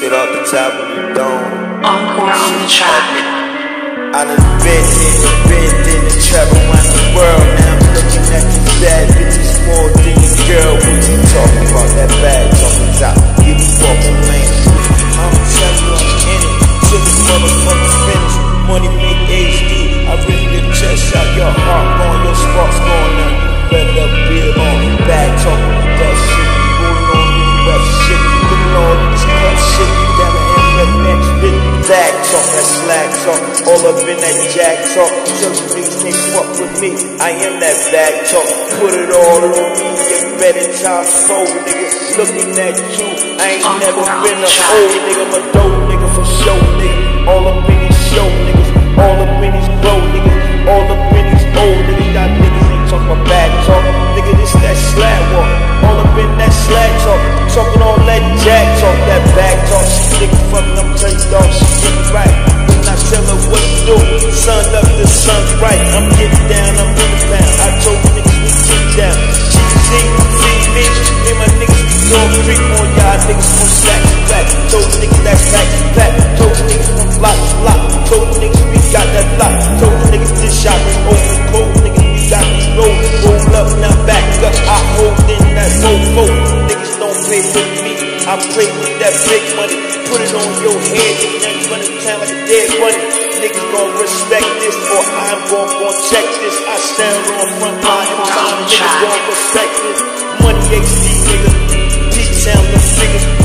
Sit off the top of the dome. Encore on the track. I done been in the been in the around the world. Talk, that. All up in that jack talk. Certain niggas can't fuck with me. I am that bag talk. Put it all on me. Get better times four, nigga. Looking at you. I ain't never been a old nigga. I'm dope nigga for show, nigga. All up creep on y'all niggas from stack to. Told niggas that's back to. Told niggas from block block. Told niggas we got that lock. Told niggas this shot is over cold. Niggas we got these rolls. Roll up now back up. I hold in that mofo. Niggas don't play with me. I play with that big money. Put it on your head. Now you running town like a dead bunny. Niggas gon' respect this or I'm gon' gon' check this. I stand on front line and. Niggas gon' respect this. Money HD nigga. Deep Gracias.